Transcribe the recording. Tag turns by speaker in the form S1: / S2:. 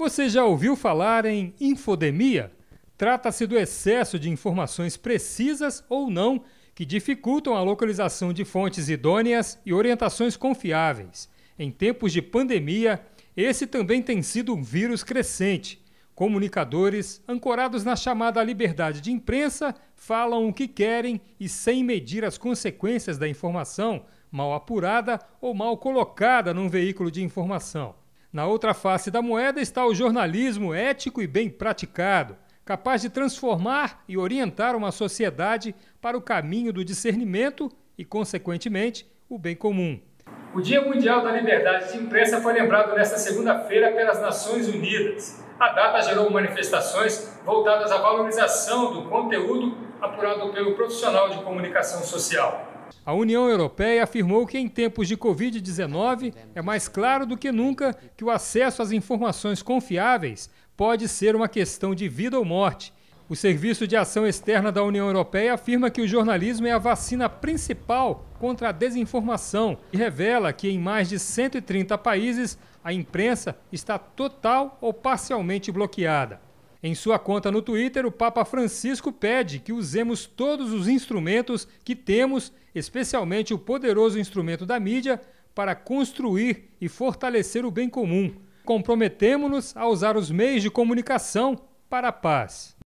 S1: Você já ouviu falar em infodemia? Trata-se do excesso de informações precisas ou não que dificultam a localização de fontes idôneas e orientações confiáveis. Em tempos de pandemia, esse também tem sido um vírus crescente. Comunicadores, ancorados na chamada liberdade de imprensa, falam o que querem e sem medir as consequências da informação mal apurada ou mal colocada num veículo de informação. Na outra face da moeda está o jornalismo ético e bem praticado, capaz de transformar e orientar uma sociedade para o caminho do discernimento e, consequentemente, o bem comum. O Dia Mundial da Liberdade de Imprensa foi lembrado nesta segunda-feira pelas Nações Unidas. A data gerou manifestações voltadas à valorização do conteúdo apurado pelo profissional de comunicação social. A União Europeia afirmou que em tempos de Covid-19 é mais claro do que nunca que o acesso às informações confiáveis pode ser uma questão de vida ou morte. O Serviço de Ação Externa da União Europeia afirma que o jornalismo é a vacina principal contra a desinformação e revela que em mais de 130 países a imprensa está total ou parcialmente bloqueada. Em sua conta no Twitter, o Papa Francisco pede que usemos todos os instrumentos que temos, especialmente o poderoso instrumento da mídia, para construir e fortalecer o bem comum. Comprometemo-nos a usar os meios de comunicação para a paz.